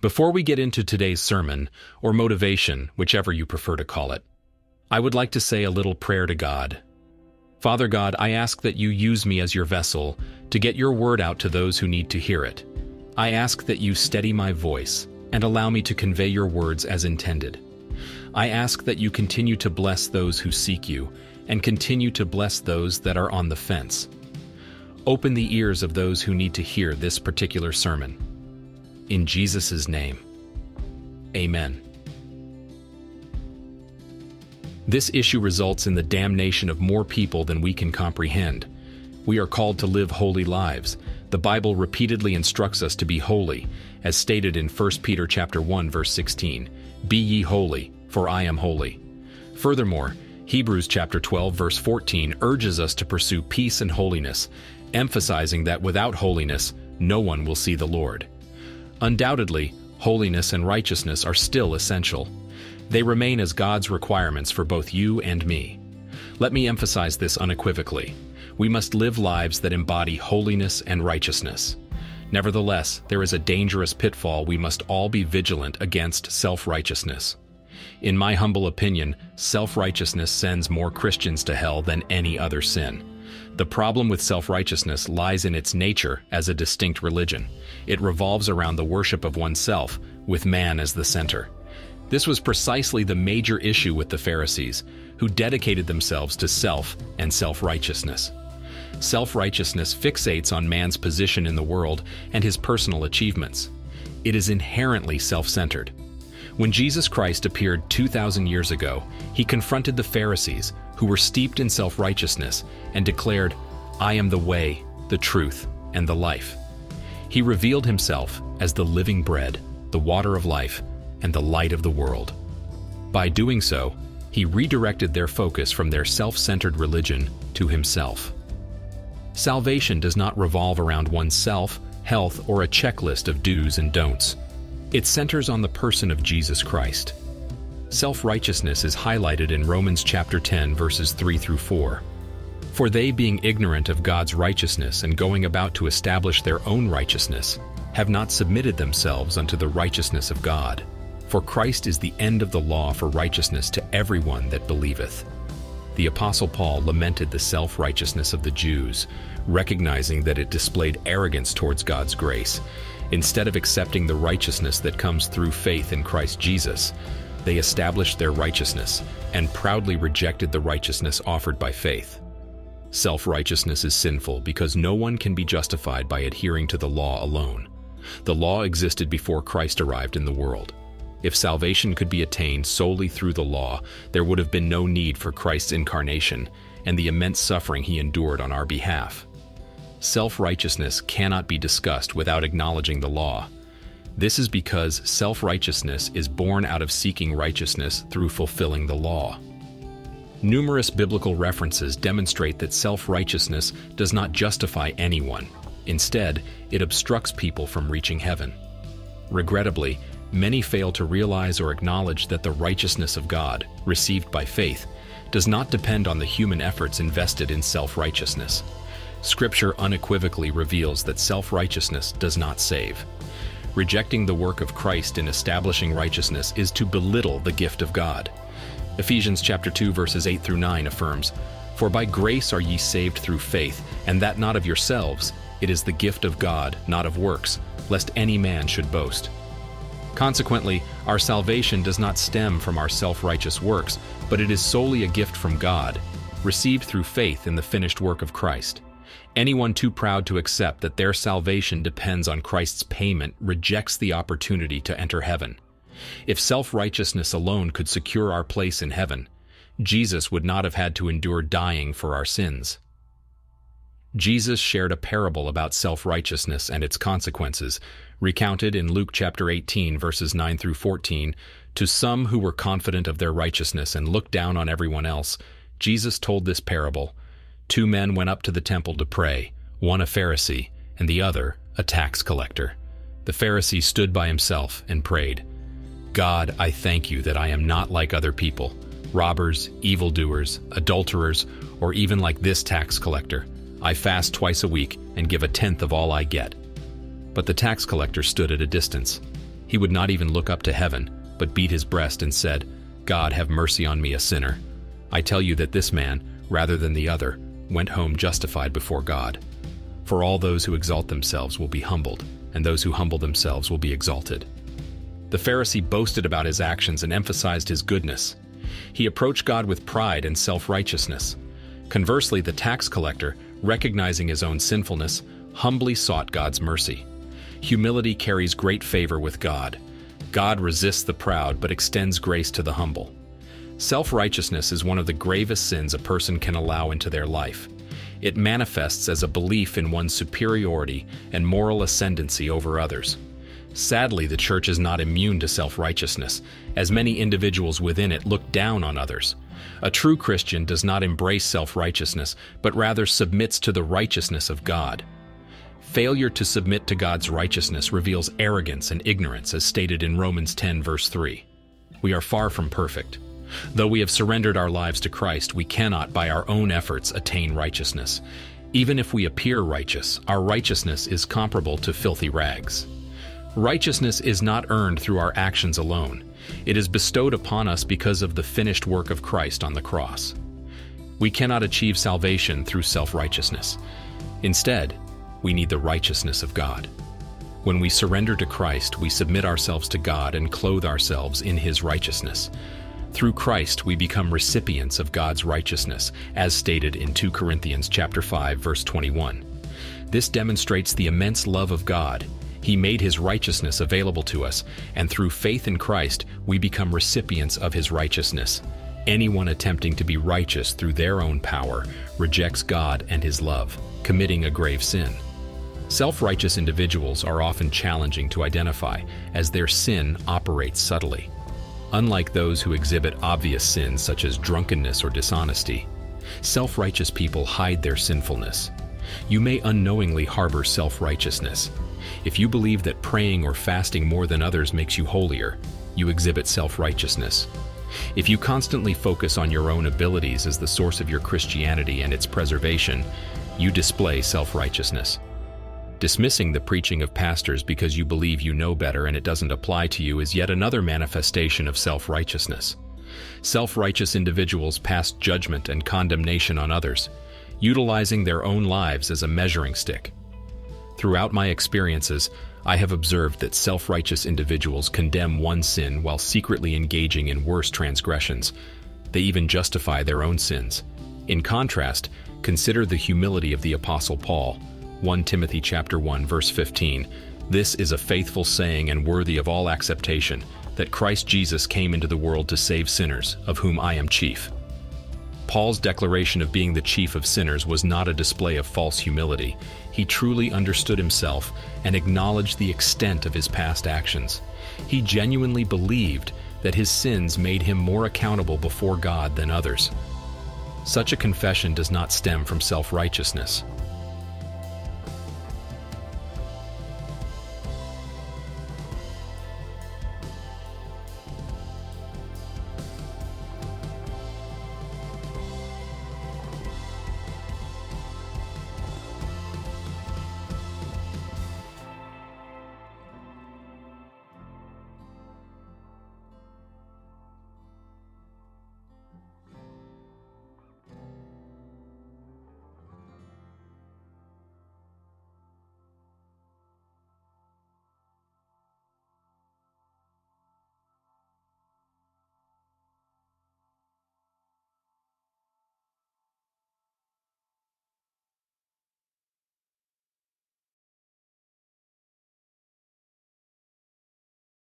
Before we get into today's sermon, or motivation, whichever you prefer to call it, I would like to say a little prayer to God. Father God, I ask that you use me as your vessel to get your word out to those who need to hear it. I ask that you steady my voice and allow me to convey your words as intended. I ask that you continue to bless those who seek you and continue to bless those that are on the fence. Open the ears of those who need to hear this particular sermon. In Jesus' name, amen. This issue results in the damnation of more people than we can comprehend. We are called to live holy lives. The Bible repeatedly instructs us to be holy, as stated in 1 Peter chapter 1 verse 16. Be ye holy, for I am holy. Furthermore, Hebrews chapter 12 verse 14 urges us to pursue peace and holiness, emphasizing that without holiness, no one will see the Lord. Undoubtedly, holiness and righteousness are still essential. They remain as God's requirements for both you and me. Let me emphasize this unequivocally. We must live lives that embody holiness and righteousness. Nevertheless, there is a dangerous pitfall we must all be vigilant against self-righteousness. In my humble opinion, self-righteousness sends more Christians to hell than any other sin. The problem with self-righteousness lies in its nature as a distinct religion. It revolves around the worship of oneself, with man as the center. This was precisely the major issue with the Pharisees, who dedicated themselves to self and self-righteousness. Self-righteousness fixates on man's position in the world and his personal achievements. It is inherently self-centered. When Jesus Christ appeared 2,000 years ago, he confronted the Pharisees, who were steeped in self-righteousness, and declared, I am the way, the truth, and the life. He revealed himself as the living bread, the water of life, and the light of the world. By doing so, he redirected their focus from their self-centered religion to himself. Salvation does not revolve around oneself, health, or a checklist of do's and don'ts. It centers on the person of Jesus Christ. Self-righteousness is highlighted in Romans chapter 10 verses 3 through 4. For they being ignorant of God's righteousness and going about to establish their own righteousness, have not submitted themselves unto the righteousness of God. For Christ is the end of the law for righteousness to everyone that believeth. The Apostle Paul lamented the self-righteousness of the Jews, recognizing that it displayed arrogance towards God's grace. Instead of accepting the righteousness that comes through faith in Christ Jesus, they established their righteousness and proudly rejected the righteousness offered by faith. Self-righteousness is sinful because no one can be justified by adhering to the law alone. The law existed before Christ arrived in the world. If salvation could be attained solely through the law, there would have been no need for Christ's incarnation and the immense suffering he endured on our behalf. Self-righteousness cannot be discussed without acknowledging the law. This is because self-righteousness is born out of seeking righteousness through fulfilling the law. Numerous biblical references demonstrate that self-righteousness does not justify anyone. Instead, it obstructs people from reaching heaven. Regrettably, many fail to realize or acknowledge that the righteousness of God, received by faith, does not depend on the human efforts invested in self-righteousness. Scripture unequivocally reveals that self-righteousness does not save. Rejecting the work of Christ in establishing righteousness is to belittle the gift of God. Ephesians chapter 2 verses 8 through 9 affirms, For by grace are ye saved through faith, and that not of yourselves, it is the gift of God, not of works, lest any man should boast. Consequently, our salvation does not stem from our self-righteous works, but it is solely a gift from God, received through faith in the finished work of Christ. Anyone too proud to accept that their salvation depends on Christ's payment rejects the opportunity to enter heaven. If self-righteousness alone could secure our place in heaven, Jesus would not have had to endure dying for our sins. Jesus shared a parable about self-righteousness and its consequences, recounted in Luke chapter 18 verses 9 through 14, to some who were confident of their righteousness and looked down on everyone else, Jesus told this parable, Two men went up to the temple to pray, one a Pharisee, and the other a tax collector. The Pharisee stood by himself and prayed, God, I thank you that I am not like other people, robbers, evildoers, adulterers, or even like this tax collector. I fast twice a week and give a tenth of all I get. But the tax collector stood at a distance. He would not even look up to heaven, but beat his breast and said, God, have mercy on me, a sinner. I tell you that this man, rather than the other, went home justified before God. For all those who exalt themselves will be humbled, and those who humble themselves will be exalted. The Pharisee boasted about his actions and emphasized his goodness. He approached God with pride and self-righteousness. Conversely, the tax collector, recognizing his own sinfulness, humbly sought God's mercy. Humility carries great favor with God. God resists the proud but extends grace to the humble. Self-righteousness is one of the gravest sins a person can allow into their life. It manifests as a belief in one's superiority and moral ascendancy over others. Sadly, the church is not immune to self-righteousness, as many individuals within it look down on others. A true Christian does not embrace self-righteousness, but rather submits to the righteousness of God. Failure to submit to God's righteousness reveals arrogance and ignorance, as stated in Romans 10 verse 3. We are far from perfect. Though we have surrendered our lives to Christ, we cannot, by our own efforts, attain righteousness. Even if we appear righteous, our righteousness is comparable to filthy rags. Righteousness is not earned through our actions alone. It is bestowed upon us because of the finished work of Christ on the cross. We cannot achieve salvation through self-righteousness. Instead, we need the righteousness of God. When we surrender to Christ, we submit ourselves to God and clothe ourselves in His righteousness. Through Christ, we become recipients of God's righteousness, as stated in 2 Corinthians chapter 5, verse 21. This demonstrates the immense love of God. He made his righteousness available to us, and through faith in Christ, we become recipients of his righteousness. Anyone attempting to be righteous through their own power rejects God and his love, committing a grave sin. Self-righteous individuals are often challenging to identify, as their sin operates subtly. Unlike those who exhibit obvious sins such as drunkenness or dishonesty, self-righteous people hide their sinfulness. You may unknowingly harbor self-righteousness. If you believe that praying or fasting more than others makes you holier, you exhibit self-righteousness. If you constantly focus on your own abilities as the source of your Christianity and its preservation, you display self-righteousness. Dismissing the preaching of pastors because you believe you know better and it doesn't apply to you is yet another manifestation of self-righteousness. Self-righteous individuals pass judgment and condemnation on others, utilizing their own lives as a measuring stick. Throughout my experiences, I have observed that self-righteous individuals condemn one sin while secretly engaging in worse transgressions. They even justify their own sins. In contrast, consider the humility of the Apostle Paul, 1 Timothy chapter 1 verse 15. This is a faithful saying and worthy of all acceptation, that Christ Jesus came into the world to save sinners, of whom I am chief. Paul's declaration of being the chief of sinners was not a display of false humility. He truly understood himself and acknowledged the extent of his past actions. He genuinely believed that his sins made him more accountable before God than others. Such a confession does not stem from self-righteousness.